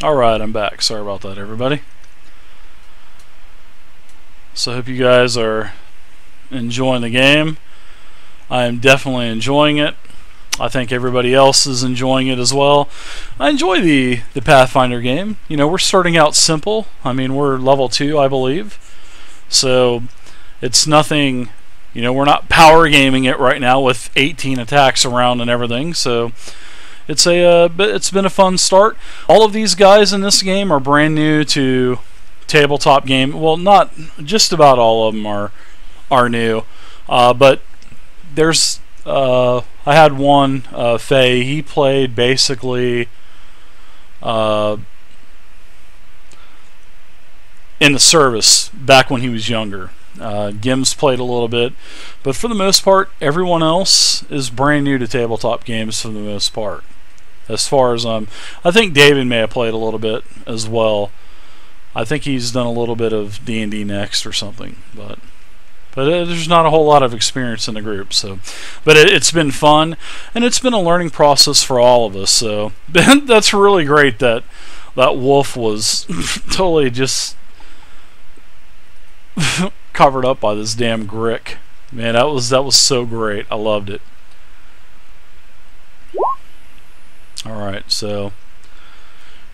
Alright, I'm back. Sorry about that, everybody. So I hope you guys are enjoying the game. I am definitely enjoying it. I think everybody else is enjoying it as well. I enjoy the, the Pathfinder game. You know, we're starting out simple. I mean, we're level 2, I believe. So it's nothing, you know, we're not power gaming it right now with 18 attacks around and everything. So it's a uh, it's been a fun start. All of these guys in this game are brand new to tabletop game. Well, not just about all of them are are new, uh, but there's uh, I had one uh, Faye. He played basically uh, in the service back when he was younger. Uh, Gims played a little bit, but for the most part, everyone else is brand new to tabletop games for the most part as far as um, I think David may have played a little bit as well. I think he's done a little bit of D and D next or something, but but uh, there's not a whole lot of experience in the group. So, but it, has been fun, and it's been a learning process for all of us. So that's really great that that wolf was totally just covered up by this damn grick. Man, that was that was so great. I loved it. Alright, so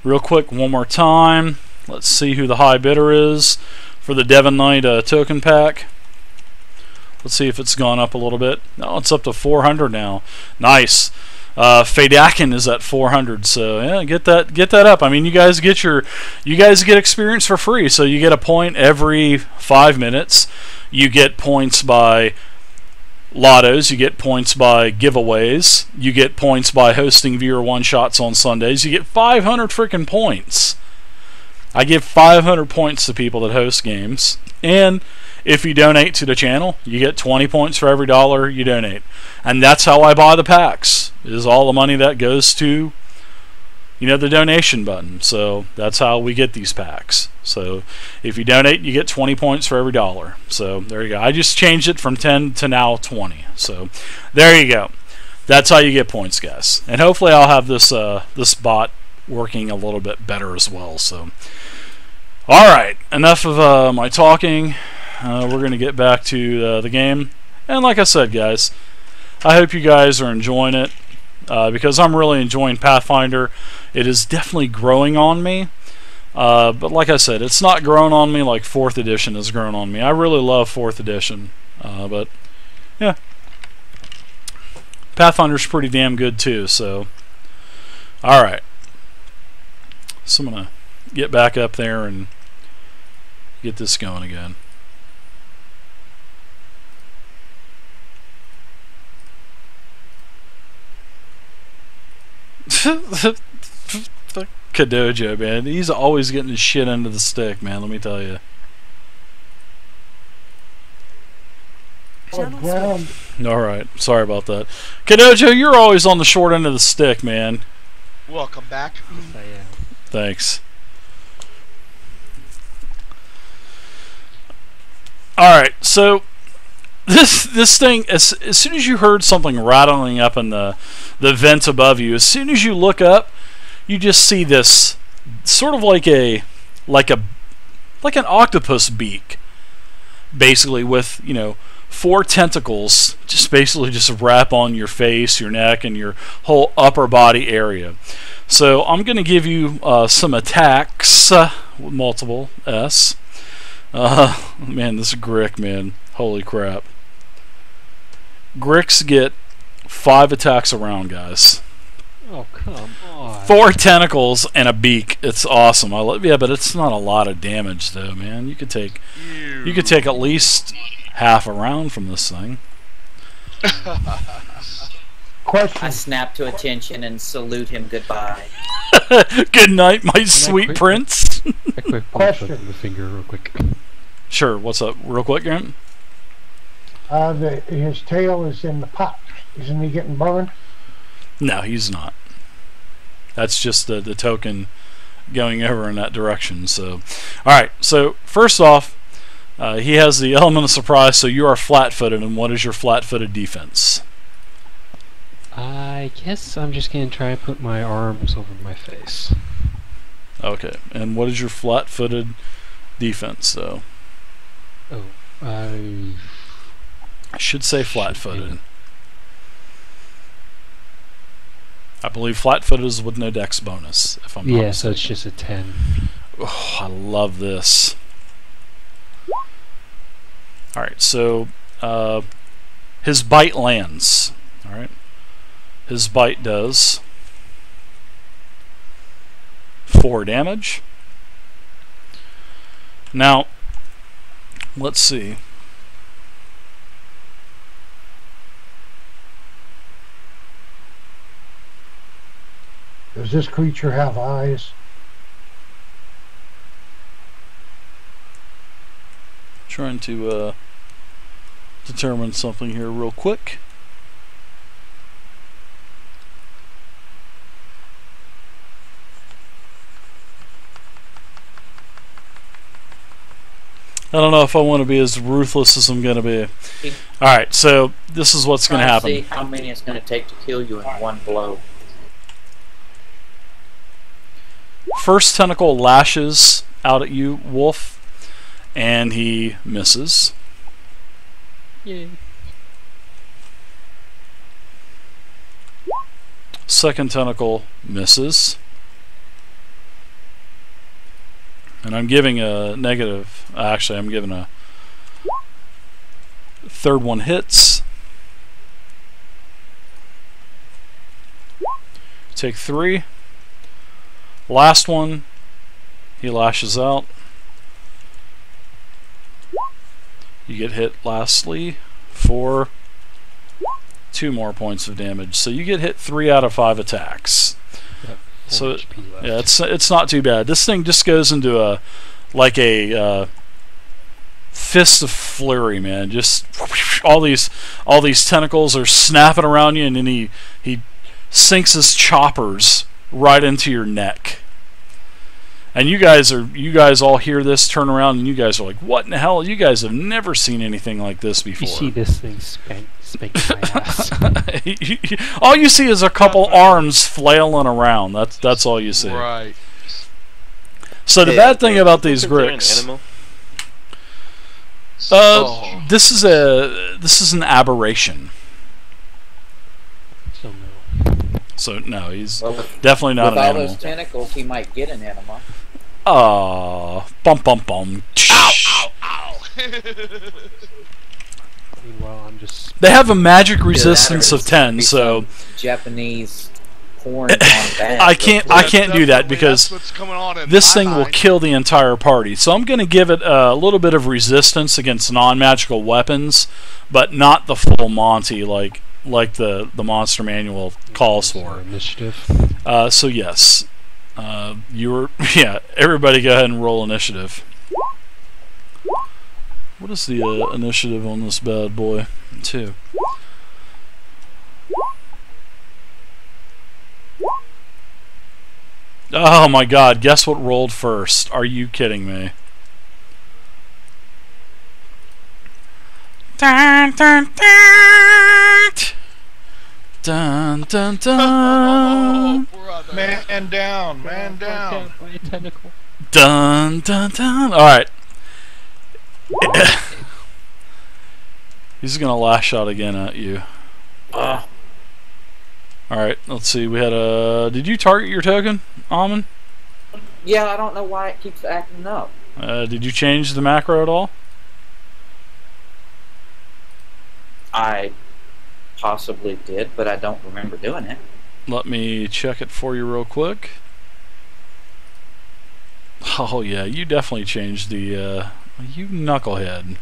real quick, one more time. Let's see who the high bidder is for the Devin Night uh, token pack. Let's see if it's gone up a little bit. No, it's up to 400 now. Nice. Uh, Fadakin is at 400, so yeah, get that get that up. I mean, you guys get your you guys get experience for free, so you get a point every five minutes. You get points by lottos, you get points by giveaways, you get points by hosting viewer one shots on Sundays, you get 500 freaking points. I give 500 points to people that host games, and if you donate to the channel, you get 20 points for every dollar you donate. And that's how I buy the packs. Is all the money that goes to you know the donation button. So that's how we get these packs. So if you donate, you get 20 points for every dollar. So there you go. I just changed it from 10 to now 20. So there you go. That's how you get points, guys. And hopefully I'll have this uh, this bot working a little bit better as well. So all right, enough of uh, my talking. Uh, we're gonna get back to uh, the game. And like I said, guys, I hope you guys are enjoying it uh, because I'm really enjoying Pathfinder. It is definitely growing on me. Uh, but like I said, it's not grown on me like 4th edition has grown on me. I really love 4th edition. Uh, but, yeah. Pathfinder's pretty damn good too, so. Alright. So I'm going to get back up there and get this going again. Kadojo, man. He's always getting his shit under the stick, man, let me tell you. Oh, Alright, sorry about that. Kadojo, you're always on the short end of the stick, man. Welcome back. Thanks. Alright, so this this thing as as soon as you heard something rattling up in the the vent above you, as soon as you look up, you just see this sort of like a like a like an octopus beak basically with you know four tentacles just basically just wrap on your face your neck and your whole upper body area. So i'm going to give you uh, some attacks uh, multiple s. Uh, man this is grick man. Holy crap gricks get five attacks around guys Oh come on! Four tentacles and a beak. It's awesome. I love, yeah, but it's not a lot of damage though, man. You could take you could take at least half a round from this thing. Question. I snap to attention and salute him goodbye. Good night, my sweet quick- prince. A quick Question. the finger, real quick. sure. What's up, real quick, Grant? Uh, the, his tail is in the pot. Isn't he getting burned? No, he's not. That's just the the token going over in that direction. So, all right. So first off, uh, he has the element of surprise. So you are flat-footed, and what is your flat-footed defense? I guess I'm just gonna try and put my arms over my face. Okay. And what is your flat-footed defense? though? Oh, I I should say flat-footed. I believe flat-footed is with no dex bonus. If I'm not yeah, so it's just a ten. Oh, I love this. All right, so uh, his bite lands. All right, his bite does four damage. Now, let's see. Does this creature have eyes? Trying to uh, determine something here real quick. I don't know if I want to be as ruthless as I'm going to be. All right, so this is what's going to Trying See happen. how many it's going to take to kill you in one blow. First tentacle lashes out at you, Wolf, and he misses. Yay. Second tentacle misses. And I'm giving a negative. Actually, I'm giving a. Third one hits. Take three. Last one, he lashes out. You get hit lastly for two more points of damage. So you get hit three out of five attacks. Yep. So, left. Yeah, it's it's not too bad. This thing just goes into a like a uh, fist of flurry, man. Just all these all these tentacles are snapping around you, and then he he sinks his choppers right into your neck. And you guys are you guys all hear this, turn around, and you guys are like, "What in the hell? You guys have never seen anything like this before." You see this thing spank, spanking my ass. all you see is a couple arms flailing around. That's that's all you see. Right. So the Hey, bad thing about these is an uh, Oh. this is a this is an aberration. so no. So no, he's Well, with, definitely not with an all animal. those tentacles, he might get an enema. Ah, bum bum bum. Ow, ow. Ow! Meanwhile, I'm just They have a magic Either that or resistance of ten, so Japanese porn on. I can't I can't do that because that's what's going on in this my thing will kill the entire party. So I'm going to give it a little bit of resistance against non-magical weapons, but not the full Monty like like the the monster manual calls for. initiative. Uh, so yes, uh, you were yeah. Everybody, go ahead and roll initiative. What is the uh, initiative on this bad boy? Two. Oh my God! Guess what rolled first? Are you kidding me? Dun dun dun dun dun dun. Oh, brother. Man down, man down. Tentacle. Dun dun dun. All right. He's gonna lash out again at you. Ah, All right. Let's see. We had a. Did you target your token, Almond? yeah, I don't know why it keeps acting up. Uh, did you change the macro at all? I possibly did, but I don't remember doing it. Let me check it for you real quick. Oh yeah, you definitely changed the. Uh, you knucklehead.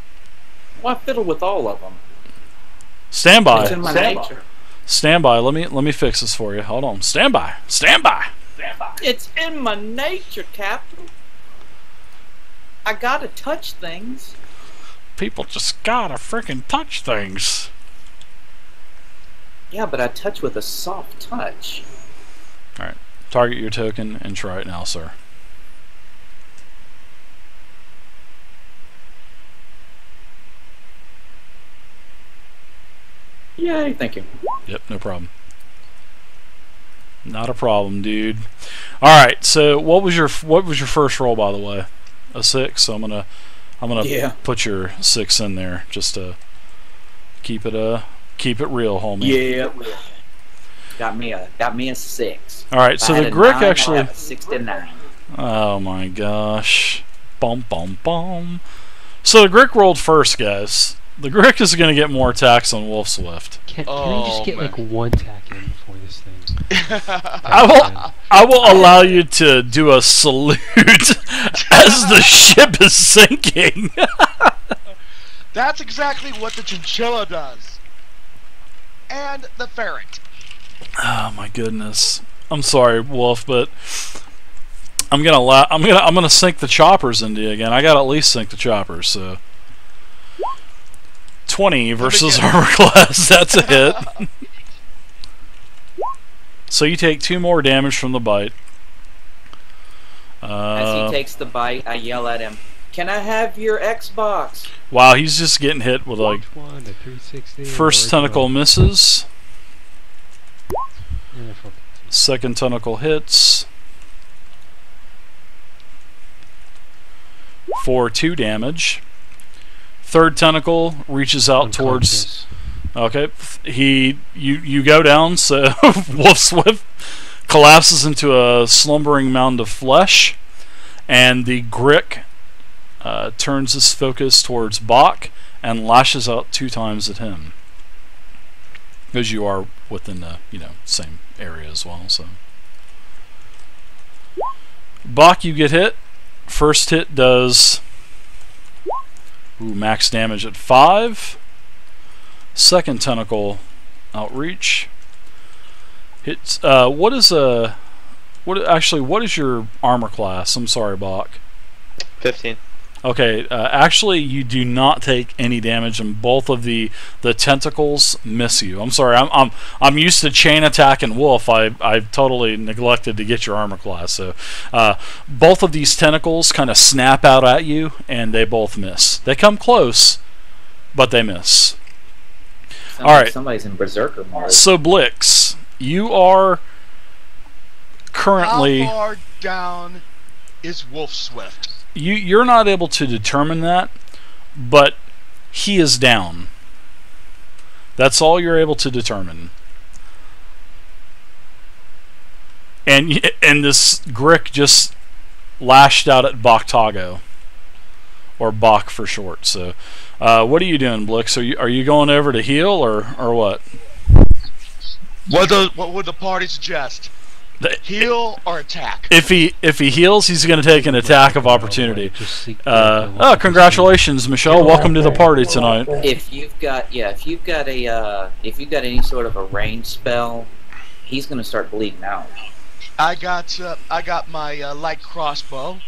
Well, I fiddle with all of them. Stand by. It's in my nature. Stand by. Let me let me fix this for you. Hold on. Stand by. Stand by. It's in my nature, Captain. I gotta touch things. People just gotta freaking touch things. Yeah, but I touch with a soft touch. Alright. Target your token and try it now, sir. Yay, thank you. Yep, no problem. Not a problem, dude. All right. So what was your what was your first roll, by the way? A six. So I'm gonna I'm gonna Yeah. put your six in there just to keep it uh keep it real, homie. Yeah. Got me a got me a six. All right. If So I the had a Grick nine, I'd actually. Uh, have a sixty-nine. Oh my gosh. Bum bum bum. So the Grick rolled first, guys. The Grick is going to get more attacks on Wolf Swift. Can, can we Oh, just get oh, man. like one tack in before this thing? I will, I will allow you to do a salute as the ship is sinking. That's exactly what the chinchilla does. And the ferret. Oh my goodness. I'm sorry, Wolf, but I'm gonna la- I'm gonna I'm gonna sink the choppers into you again. I gotta at least sink the choppers. So twenty versus armor class. That's a hit. so you take two more damage from the bite. As Uh, he takes the bite, I yell at him, "Can I have your Xbox?" wow, he's just getting hit with like one, a 360. first tentacle misses, and a fucking- second tentacle hits for two damage. Third tentacle reaches out towards. Okay, he you you go down. So Wolf Swift collapses into a slumbering mound of flesh, and the Grick uh, turns his focus towards Bach and lashes out two times at him. Because you are within the you know same area as well. So Bach, you get hit. First hit does ooh, max damage at five. Second tentacle outreach hits. Uh, what is a what actually? What is your armor class? I'm sorry, Bach. 15. Okay, uh, actually, you do not take any damage, and both of the the tentacles miss you. I'm sorry, I'm I'm I'm used to chain attack and wolf. I I totally neglected to get your armor class. So, uh, both of these tentacles kind of snap out at you, and they both miss. They come close, but they miss. Sounds All like. Somebody's in berserker mode. So Blix, you are currently How far down is Wolf Swift? You you're not able to determine that, but he is down. That's all you're able to determine. And and this Grick just lashed out at Boktago, or Bach for short. So, uh, what are you doing, Blix? Are you are you going over to heal or or what? What, the, what would the party suggest? The- Heal or attack? If he if he heals, he's going to take an attack of opportunity. Uh, oh, congratulations, Michelle! Welcome to the party tonight. If you've got yeah, if you've got a uh, if you've got any sort of a range spell, he's gonna start bleeding out. I got uh, I got my uh, light crossbow.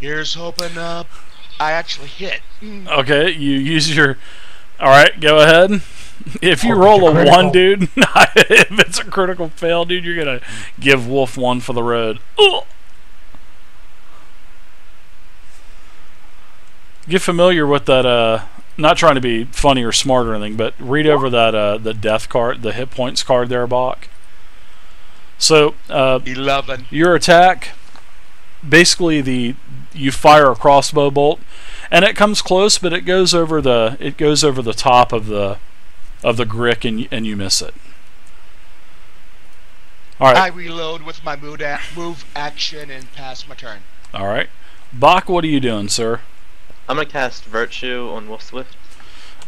Here's hoping uh, I actually hit. Okay, you use your. All right, go ahead. If you Oh, roll a it's a one, dude, if it's a critical fail, dude, you're gonna give Wolf one for the road. Ugh. Get familiar with that. Uh, not trying to be funny or smart or anything, but read over that uh, the death card, the hit points card there, Bach. So uh, Eleven. your attack basically the you fire a crossbow bolt and it comes close but it goes over the it goes over the top of the of the grick and, and you miss it All right. I reload with my move, a- move action and pass my turn. all right bach what are you doing sir I'm gonna cast Virtue on Wolf Swift.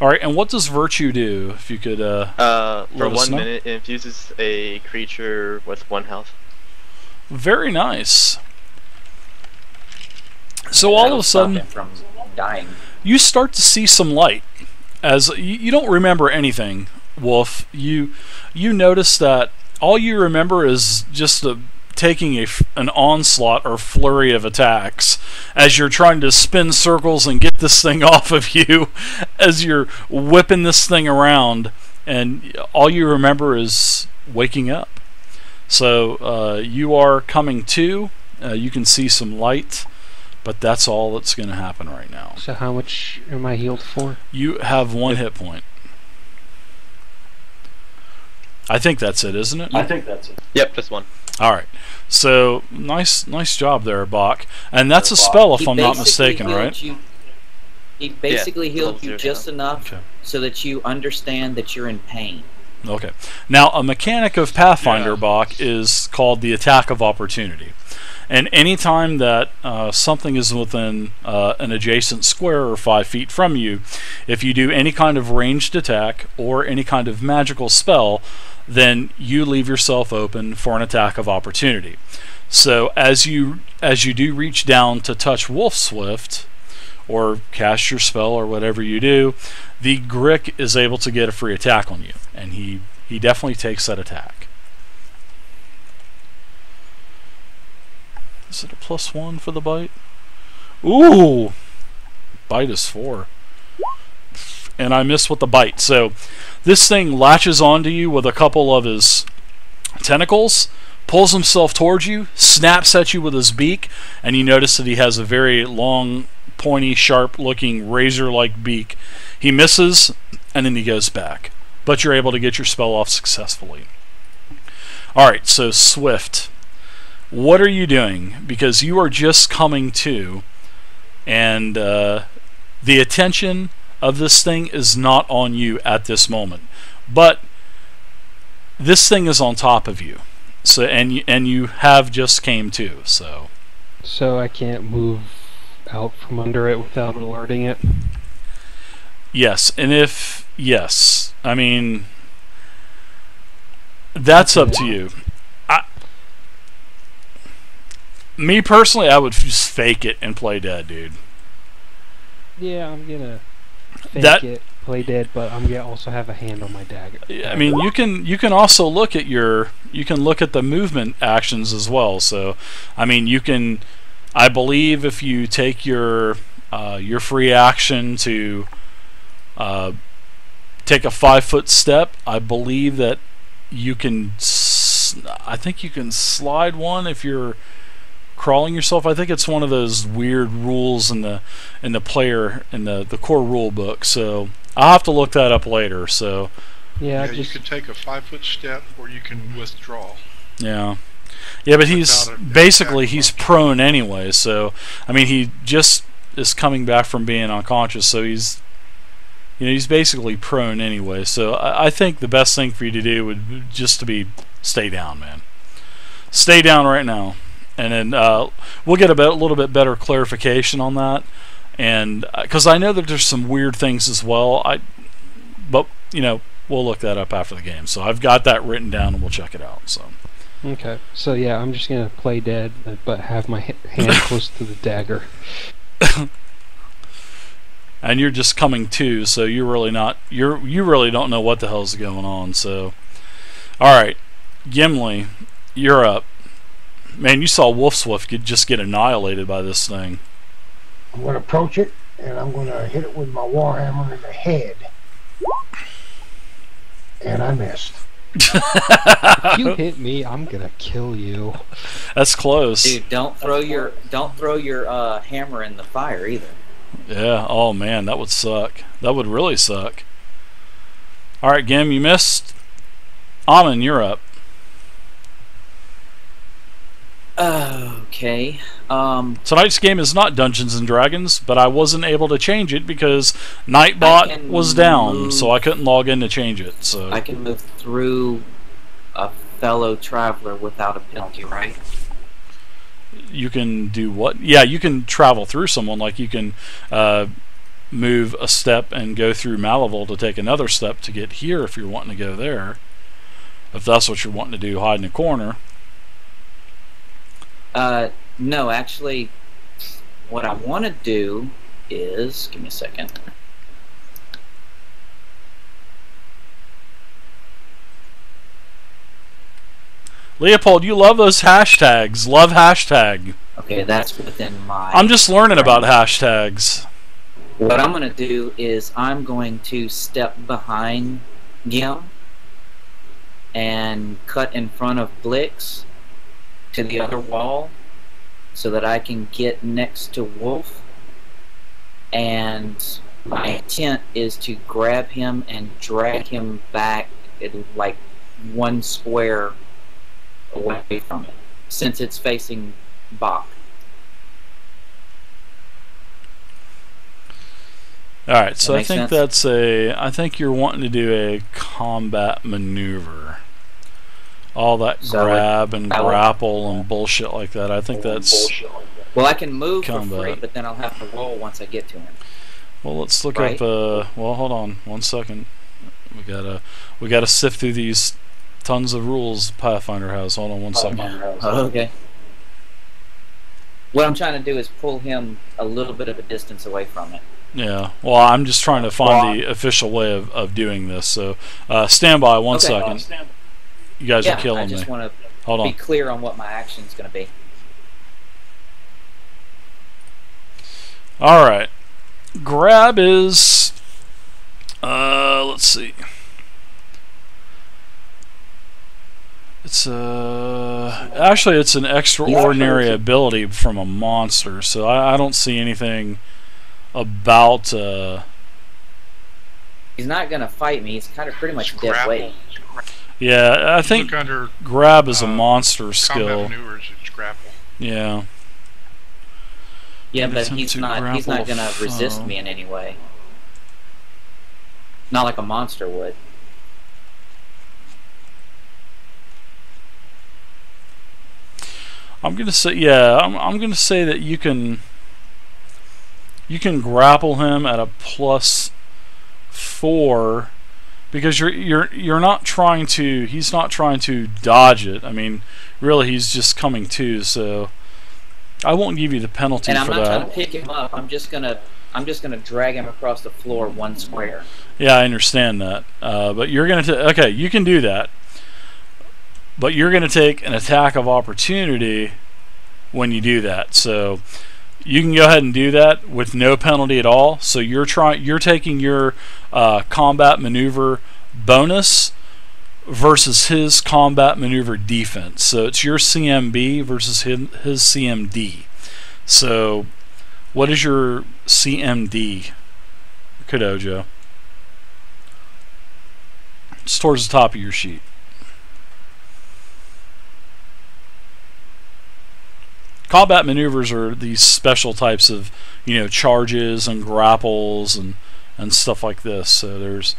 all right and what does virtue do if you could uh Uh, for one know. minute, it infuses a creature with one health. very nice so all of a sudden from dying. you start to see some light as you, you don't remember anything wolf. You you notice that all you remember is just a, taking a an onslaught or flurry of attacks as you're trying to spin circles and get this thing off of you as you're whipping this thing around and all you remember is waking up. So uh, you are coming to uh, you can see some light but that's all that's going to happen right now So how much am I healed for? you have one hit point. I think that's it, isn't it? I think that's it. Yep, just one. All right. So nice, nice job there, Bach. And that's a spell, if He I'm not basically mistaken, healed right? You, he basically level healed you zero, just enough Okay. so that you understand that you're in pain. Okay. Now, a mechanic of Pathfinder Yeah. Bach is called the attack of opportunity. And anytime that uh, something is within uh, an adjacent square or five feet from you, if you do any kind of ranged attack or any kind of magical spell, then you leave yourself open for an attack of opportunity. So as you as you do reach down to touch Wolf Swift, or cast your spell or whatever you do, the Grick is able to get a free attack on you, and he he definitely takes that attack. Is it a plus one for the bite? Ooh, bite is four, and I miss with the bite. So this thing latches onto you with a couple of his tentacles, pulls himself towards you, snaps at you with his beak, and you notice that he has a very long, pointy, sharp looking razor like beak. He misses, and then he goes back. But you're able to get your spell off successfully. Alright, so Swift. What are you doing? Because you are just coming to, and uh, the attention of this thing is not on you at this moment. But this thing is on top of you. So and you, and you have just came to. So So I can't move out from under it without alerting it. yes, and if yes, I mean that's up to you. I, me personally, I would just fake it and play dead, dude. Yeah, I'm gonna fake That- it, play dead, but I'm gonna also have a hand on my dagger. I mean, you can you can also look at your you can look at the movement actions as well. So, I mean, you can, I believe, if you take your uh, your free action to uh, take a five foot step, I believe that you can. S- I think you can slide one if you're crawling yourself. I think it's one of those weird rules in the in the player in the the core rule book. So I'll have to look that up later. So. yeah, Yeah, you can take a five foot step or you can withdraw. Yeah. Yeah, but he's basically he's prone anyway. So I mean, he just is coming back from being unconscious. So he's, you know, he's basically prone anyway. So I, I think the best thing for you to do would be just to be stay down, man. Stay down right now, and then uh, we'll get a, bit, a little bit better clarification on that. And because I know that there's some weird things as well, I, but you know, we'll look that up after the game. So I've got that written down, and we'll check it out. So. okay. So yeah, I'm just gonna play dead, uh, but have my hand close to the dagger. and you're just coming to, so you're really not you're you really don't know what the hell's going on. So, all right, Gimli, you're up. Man, you saw Wolfswift get, just get annihilated by this thing. I'm going to approach it, and I'm going to hit it with my warhammer in the head. And I missed. if you hit me, I'm gonna kill you. That's close. Dude, don't throw your don't throw your uh, hammer in the fire either. Yeah. Oh man, that would suck. That would really suck. All right, Gim, you missed. Amon, you're up. Okay. Um, Tonight's game is not Dungeons and Dragons, but I wasn't able to change it because Nightbot was down, move- so I couldn't log in to change it. So I can move through a fellow traveler without a penalty, right? you can do what? Yeah, you can travel through someone. Like you can uh, move a step and go through Malavel to take another step to get here if you're wanting to go there. If that's what you're wanting to do, hide in a corner. Uh, no, actually, what I want to do is give me a second. Leopold, you love those hashtags. Love hashtag. Okay, that's within my. I'm just learning about hashtags. What I'm going to do is I'm going to step behind Gim and cut in front of Blix to the other wall so that I can get next to Wolf. And my intent is to grab him and drag him back, like one square away from it, since it's facing Bach. All right, so I think sense? that's a. I think you're wanting to do a combat maneuver. All that So, grab and I would- grapple and bullshit like that. I think that's. Well, I can move for free, but then I'll have to roll once I get to him. Well, let's look Right. up. Uh, well, hold on one second. We gotta we gotta sift through these tons of rules Pathfinder has. Hold on one second. Oh, okay. What I'm trying to do is pull him a little bit of a distance away from it. Yeah. Well, I'm just trying to find the official way of, of doing this. So, uh, stand by one Okay. second. You guys yeah, are killing me. I just me. want to Hold be on. clear on what my action is going to be. All right. Grab is. Uh, let's see. It's uh actually it's an extraordinary ability from a monster, so I, I don't see anything about uh He's not going to fight me. He's kind of pretty much dead weight. Yeah I think Look under grab is a uh, monster combat skill. maneuvers. It's grapple. Yeah. Yeah, but he's not. He's not going to resist foe. me in any way. Not like a monster would. I'm gonna say yeah. I'm I'm gonna say that you can you can grapple him at a plus four because you're you're you're not trying to he's not trying to dodge it. I mean, really he's just coming to. So I won't give you the penalty And I'm for not trying to pick him up. I'm just gonna. I'm just gonna drag him across the floor one square. Yeah, I understand that. Uh, but you're gonna okay. You can do that, but you're gonna take an attack of opportunity when you do that. So you can go ahead and do that with no penalty at all. So you're trying. You're taking your uh, combat maneuver bonus versus his combat maneuver defense. So it's your CMB versus his, his CMD. So what is your CMD, Kadojo? It's towards the top of your sheet. Combat maneuvers are these special types of, you know, charges and grapples and and stuff like this. So there's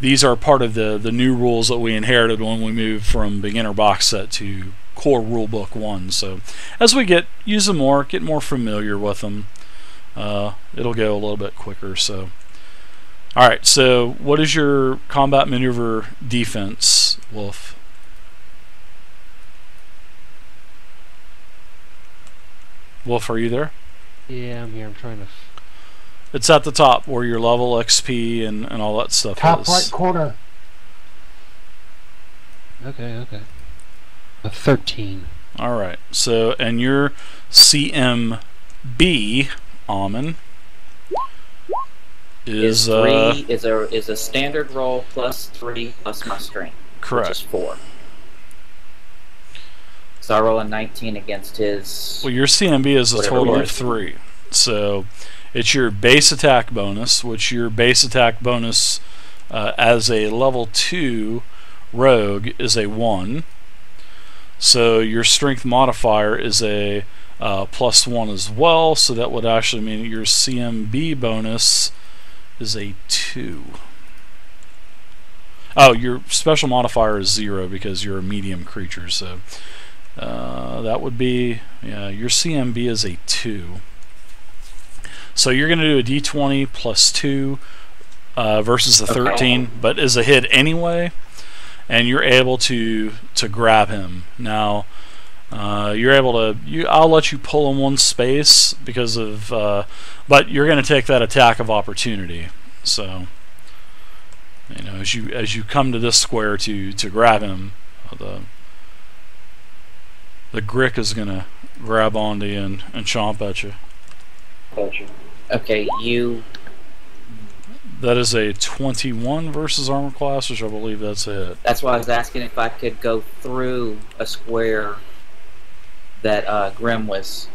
these are part of the the new rules that we inherited when we moved from beginner box set to core rulebook one. So as we get use them more, get more familiar with them, uh, it'll go a little bit quicker. So. All right. So, what is your combat maneuver defense, Wolf? Wolf, are you there? Yeah, I'm here. I'm trying to. It's at the top where your level XP and, and all that stuff Top is. right corner. okay, okay. A 13. All right. So, and your CMB, Almond, is, Is uh, three is a is a standard roll plus three plus my strength, which is correct. four. So I roll a 19 against his. Well, your CMB is a total of three. So it's your base attack bonus, which your base attack bonus uh, as a level two rogue is a one. So your strength modifier is a uh, plus one as well. So that would actually mean your CMB bonus is a two. Oh, your special modifier is zero because you're a medium creature. So uh, that would be yeah. Your CMB is a two. So you're going to do a D20 plus two uh, versus the Okay. 13, but is a hit anyway, and you're able to to grab him. Now uh, you're able to. You, I'll let you pull in one space because of, uh, but you're going to take that attack of opportunity. So you know as you as you come to this square to to grab him, the the Grick is going to grab onto you and, and chomp at you. Okay, you. That is a 21 versus armor class, which I believe that's a hit. That's why I was asking if I could go through a square that uh, Grim was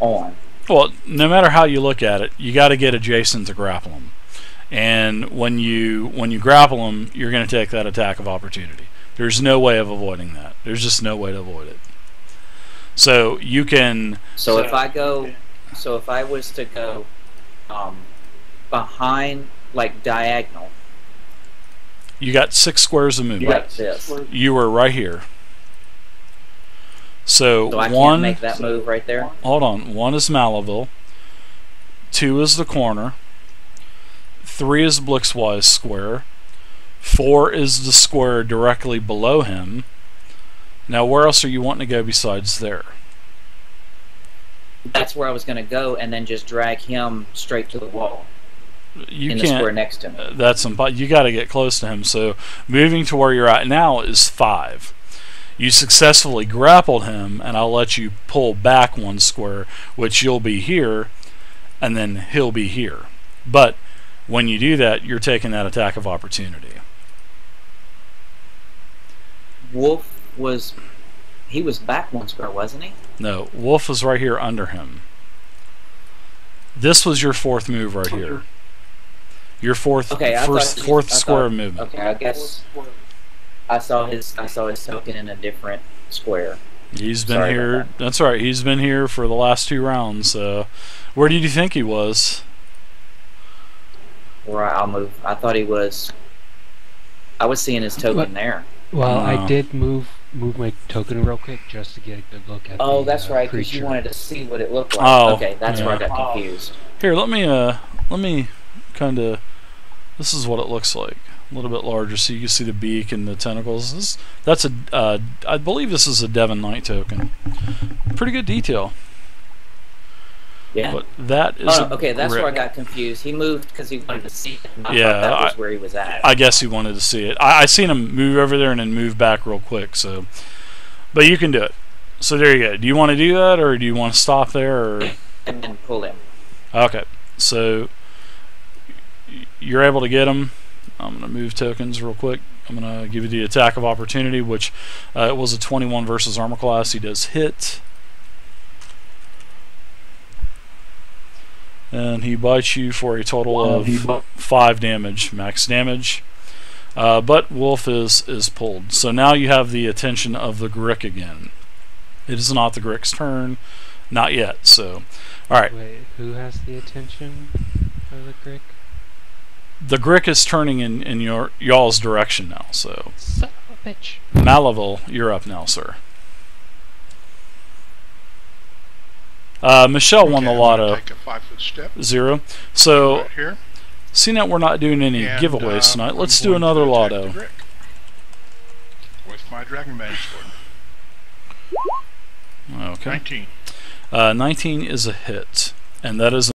on. Well, no matter how you look at it, you got to get adjacent to grapple him. And when you when you grapple him, you're going to take that attack of opportunity There's no way of avoiding that. There's just no way to avoid it. So you can So if I go, so if I was to go um, behind, like diagonal, you got six squares of movement. like this, You were right here. So, so I one can't make that move right there. hold on. One is Malavel. Two is the corner. Three is Blixwise Square. Four is the square directly below him. Now, where else are you wanting to go besides there? That's where I was going to go, and then just drag him straight to the wall You in the square can't. next to me. Uh, that's impo- you got to get close to him. So, moving to where you're at now is five. You successfully grappled him, and I'll let you pull back one square, which you'll be here, and then he'll be here. But when you do that, you're taking that attack of opportunity. Wolf was, he was back one square, wasn't he? No, Wolf was right here under him. This was your fourth move right here. Your fourth, Okay, first, thought- fourth I square thought- movement. Okay, I guess I saw his, I saw his token in a different square. He's been Sorry about here. That's right. He's been here for the last two rounds. So, where did you think he was? Where I'll move. I thought he was. I was seeing his token What? there. Well, No. I did move move my token real quick just to get a good look at. Oh, the, that's uh, right, because you wanted to see what it looked like. Oh, okay, that's where I got confused. Here, let me uh, let me kind of. This is what it looks like. A little bit larger, so you can see the beak and the tentacles. This, that's a. Uh, I believe this is a Devin Night token. Pretty good detail, Yeah. but that is. Oh, okay, that's where I got confused. He moved because he wanted to see it. I Yeah, thought that was I- where he was at. I guess he wanted to see it. I, I seen him move over there and then move back real quick. So, but you can do it. So there you go. Do you want to do that, or do you want to stop there? Or and then pull him. okay, so you're able to get him. I'm gonna move tokens real quick. I'm gonna give you the attack of opportunity, which uh, it was a 21 versus armor class. He does hit, and he bites you for a total of five damage, max damage. Uh, but Wolf is is pulled. So now you have the attention of the Grick again. It is not the Grick's turn, not yet. So, all right, Wait, who has the attention of the Grick? the Grick is turning in in your y'all's direction now. So, Son of a bitch. Malavel, you're up now, sir. Uh, Michelle won the Okay, I'm gonna lotto Take a five foot step zero. So, right seeing that we're not doing any and, giveaways uh, tonight, let's do another lotto. With my Dragon Man sword. Okay. 19. Uh, 19 is a hit, and that is